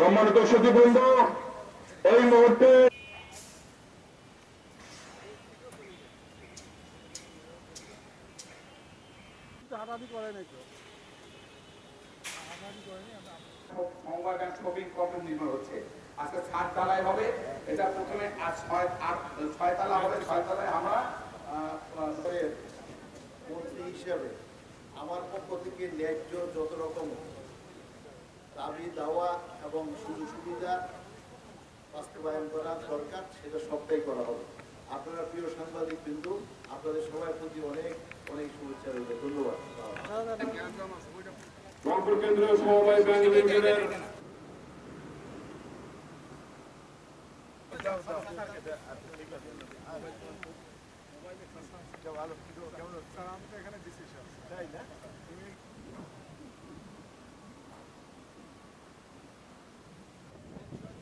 সম্মানিত সচিববৃন্দ এই মুহূর্তে হাঁটাহাঁটি করে নাই হাঁটাহাঁটি করেনি মঙ্গল ব্যাংক শপিং কমপ্লেক্স নির্মাণ হচ্ছে? আজকে সাত তালায় হবে। এটা প্রথমে আজ ছয় আট ছয় তালা হবে। ছয় তালায় আমরা মন্ত্রী হিসাবে আমার পক্ষ থেকে ন্যায্য যত রকম দাবি দাওয়া এবং সুযোগ সুবিধা বাস্তবায়ন করা দরকার সেটা সবটাই করা হবে আপনারা প্রিয় সাংবাদিক বিন্দু আপনাদের সবার প্রতি অনেক অনেক শুভেচ্ছা রইল ধন্যবাদ রংপুর কেন্দ্রীয় সমবায় ব্যাংক লিমিটেডের স্যার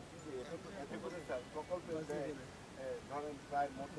আমি যে এত করে ধরেন প্রায় মোট